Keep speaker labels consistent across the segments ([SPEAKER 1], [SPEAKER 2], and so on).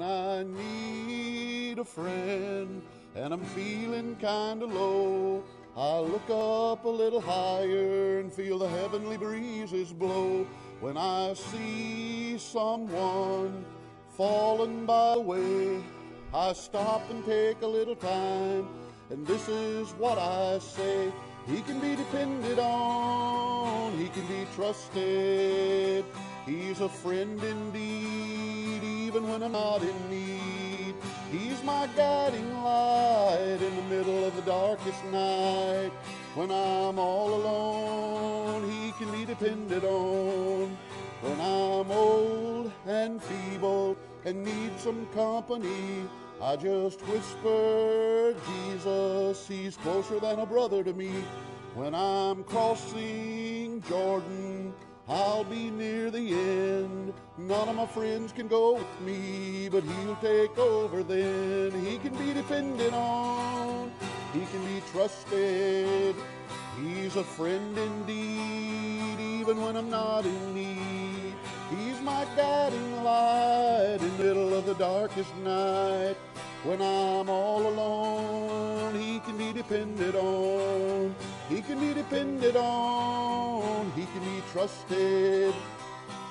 [SPEAKER 1] when I need a friend and I'm feeling kinda low. I look up a little higher and feel the heavenly breezes blow. When I see someone falling by the way, I stop and take a little time, and this is what I say. He can be depended on, he can be trusted. He's a friend indeed, even when I'm not in need. He's my guiding light in the middle of the darkest night. When I'm all alone, he can be depended on. When I'm old and feeble and need some company, I just whisper, Jesus, he's closer than a brother to me. When I'm crossing Jordan, I'll be near the end. None of my friends can go with me, but he'll take over then. He can be depended on, he can be trusted. He's a friend indeed, even when I'm not in need. He's my guiding light in the middle of the darkest night. When I'm all depended on. He can be depended on. He can be trusted.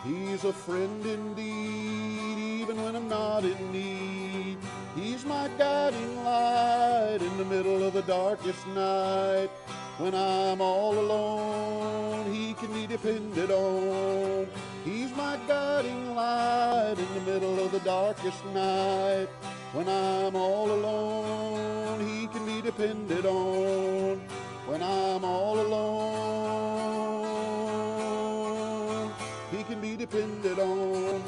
[SPEAKER 1] He's a friend indeed, even when I'm not in need. He's my guiding light in the middle of the darkest night. When I'm all alone, he can be depended on. He's my guiding light in the middle of the darkest night. When I'm all alone, he can depended on. When I'm all alone, he can be depended on.